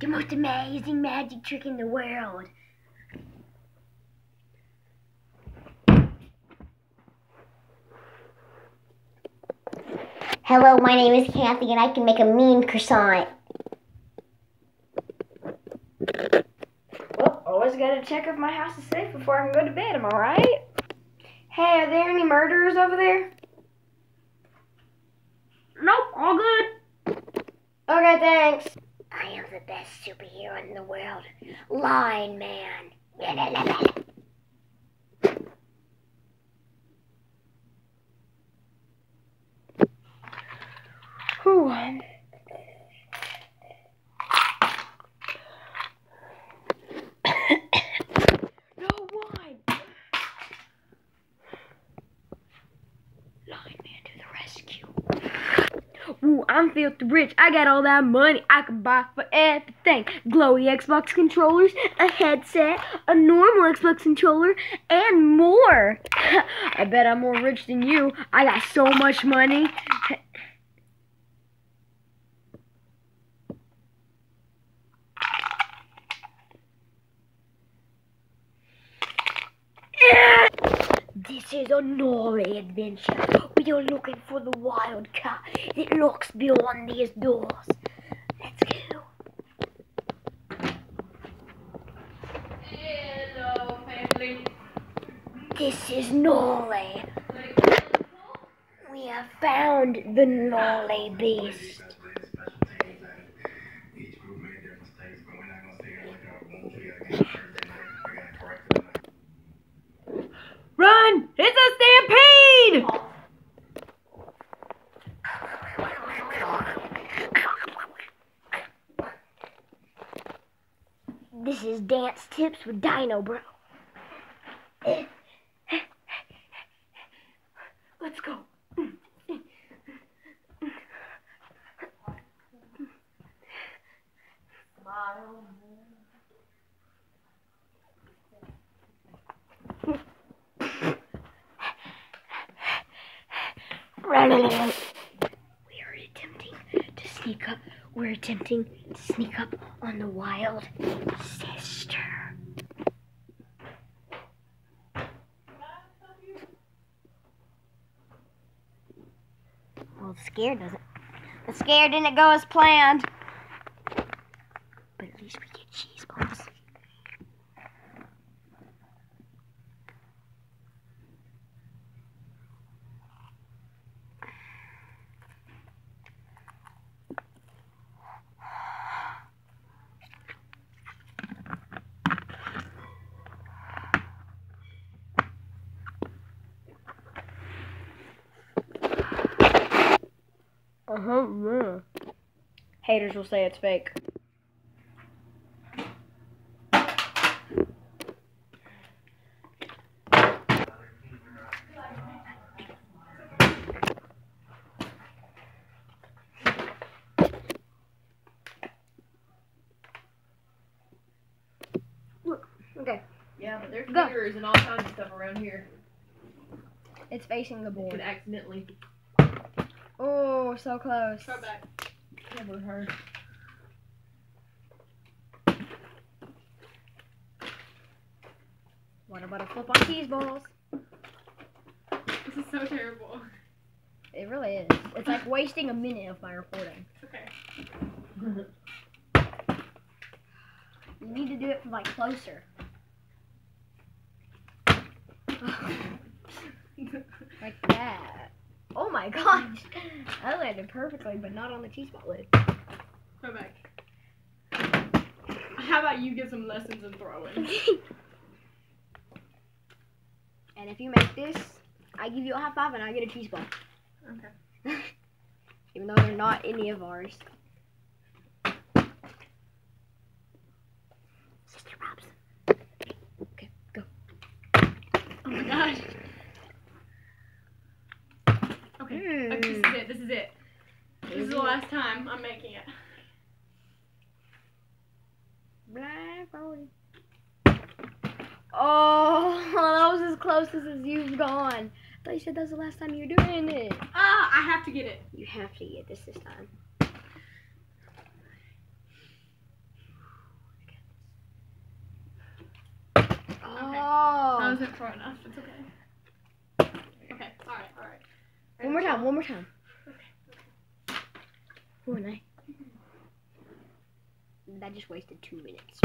the most amazing magic trick in the world. Hello, my name is Kathy, and I can make a mean croissant. Well, always gotta check if my house is safe before I can go to bed, am I right? Hey, are there any murderers over there? Nope, all good. Okay, thanks. The best superhero in the world. Line Man. Whew. no wine. Line Man to the rescue. I'm filthy rich. I got all that money. I can buy for everything. Glowy Xbox controllers, a headset, a normal Xbox controller, and more. I bet I'm more rich than you. I got so much money. This is a Norway adventure. We are looking for the wild cat that lurks beyond these doors. Let's go. Hello, family. This is Norway. We have found the Norway beast. Dance tips with Dino Bro. Let's go. We are attempting to sneak up. We're attempting to sneak up on the wild sister. Well, scared doesn't. The scare didn't go as planned. But at least we get cheese balls. Uh huh. Yeah. Haters will say it's fake. Okay, Yeah, but there's Go. mirrors and all kinds of stuff around here. it's facing the Could board. accidentally. Oh, so close. Try back. Never heard. What about a flip on cheese balls? This is so terrible. It really is. It's like wasting a minute of my recording. Okay. You need to do it from like closer. Like that. Oh my gosh. I landed perfectly, but not on the cheese ball lid. Try back. How about you get some lessons in throwing? and if you make this, I give you a high five and I get a cheese ball. Okay. Even though they're not any of ours. last time I'm making it. Blindfolded. Oh, that was as close as you've gone. I thought you said that was the last time you were doing it. Ah, uh, I have to get it. You have to get this this time. Oh. That wasn't far enough. It's okay. Okay, alright, alright. One more time, one more time. Who and I? That just wasted two minutes.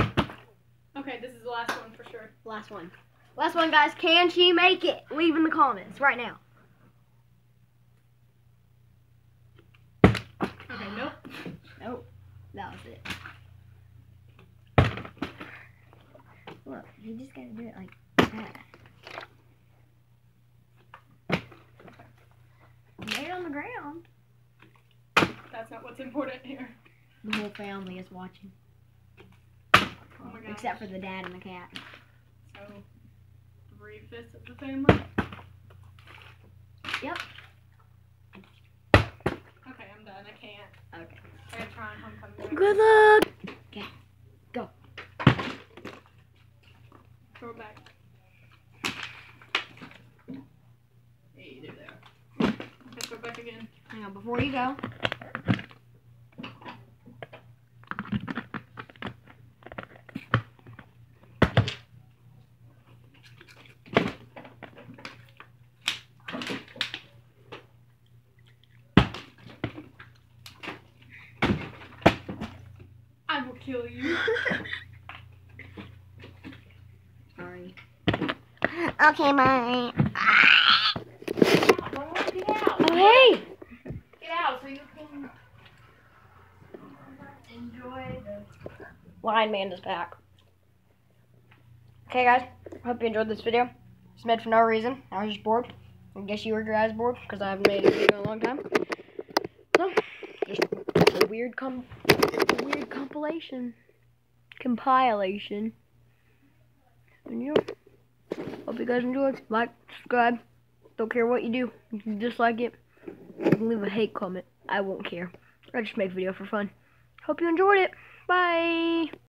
Okay, this is the last one for sure. Last one. Last one, guys. Can she make it? Leave in the comments right now. Okay. Nope. Nope. That was it. Look, you just gotta do it like that. Lay it on the ground. That's not what's important here. The whole family is watching. Oh. Except for the dad and the cat. So, three fifths of the family. Yep. Okay, I'm done. I can't. Okay. I gotta try on homecoming. Good luck. Okay, go. Throw it back. Hey, there they are. Okay, throw it back again. Hang on, before you go. I will kill you. Sorry. Okay, bye. Get out. Oh, hey! Get out so you can enjoy the. Lion Manda's back. Okay, guys. Hope you enjoyed this video. It's made for no reason. I was just bored. I guess you were guys bored because I haven't made a video in a long time. So, just a weird com, a compilation, compilation. And you know, hope you guys enjoyed. Like, subscribe. Don't care what you do. You can dislike it. You can leave a hate comment. I won't care. I just make video for fun. Hope you enjoyed it. Bye.